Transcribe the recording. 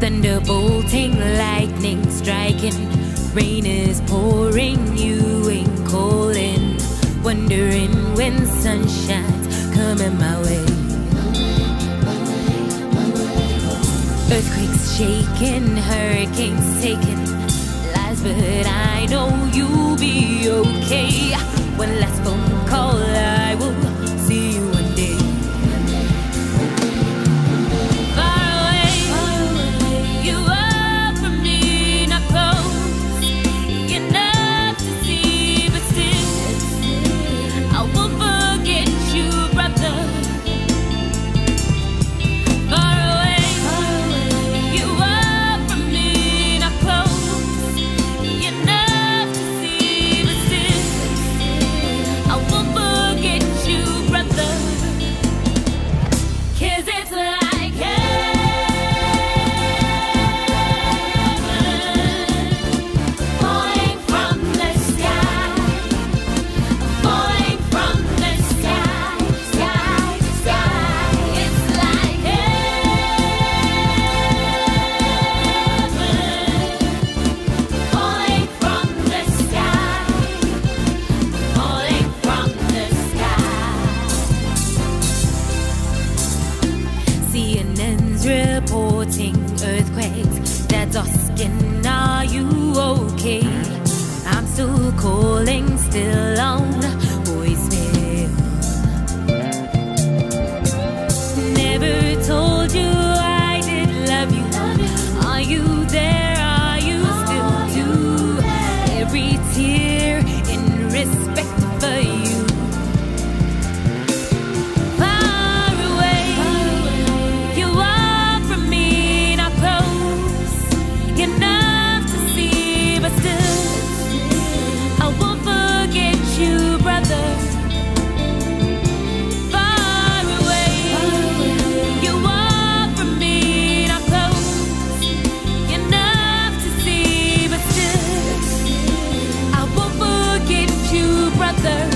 Thunderbolting, lightning striking, rain is pouring, you ain't calling. Wondering when sunshine's coming my way. Earthquakes shaking, hurricanes taking but I know you'll be okay. One last asking, Are you okay? I'm still calling, still on other